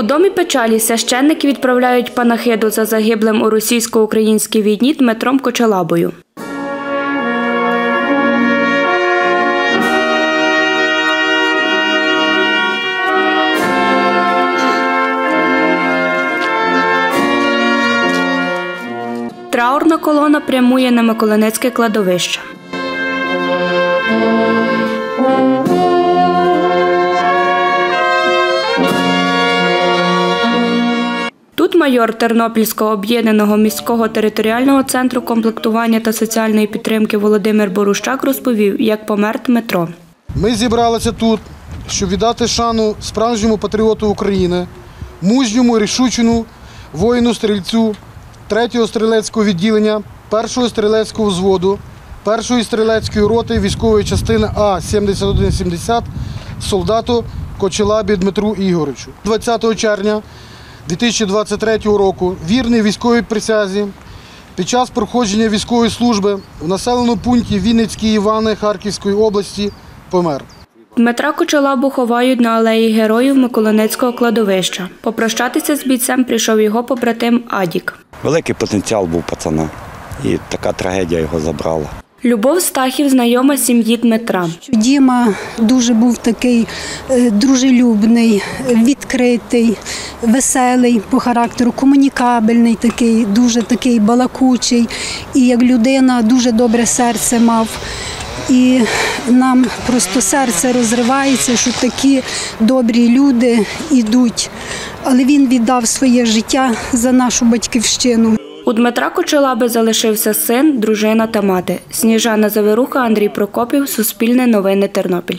У домі печалі священники відправляють панахиду за загиблим у російсько-українській війні Дмитром Кочалабою. Траурна колона прямує на Миколинецьке кладовище. Майор Тернопільського об'єднаного міського територіального центру комплектування та соціальної підтримки Володимир Борущак розповів, як помер Дмитро. Ми зібралися тут, щоб віддати шану справжньому патріоту України, мужньому, рішучому воїну-стрільцю 3-го стрілецького відділення, 1-го стрілецького взводу, 1-ї стрілецької роти військової частини А-7170 солдату Кочелабі Дмитру Ігоричу. 20 червня 2023 року вірний військовій присязі під час проходження військової служби в населеному пункті Вінницькій Івани Харківської області помер. Дмитра Кочалабу ховають на алеї героїв Миколинецького кладовища. Попрощатися з бійцем прийшов його побратим Адік. Великий потенціал був пацана, і така трагедія його забрала. Любов Стахів знайома сім'ї Дмитра. Діма дуже був такий е, дружелюбний, відкритий, веселий по характеру, комунікабельний, такий, дуже такий балакучий. І як людина дуже добре серце мав. І нам просто серце розривається, що такі добрі люди йдуть. Але він віддав своє життя за нашу батьківщину. У Дмитра Кочалаби залишився син, дружина та мати. Сніжана Заверуха, Андрій Прокопів, Суспільне новини Тернопіль.